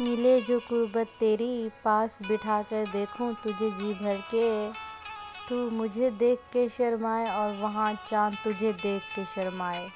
मिले जो कुर्बत तेरी पास बिठा कर देखूँ तुझे जी भर के। तू मुझे देख के शर्माए और वहाँ चाँद तुझे देख के शर्माए।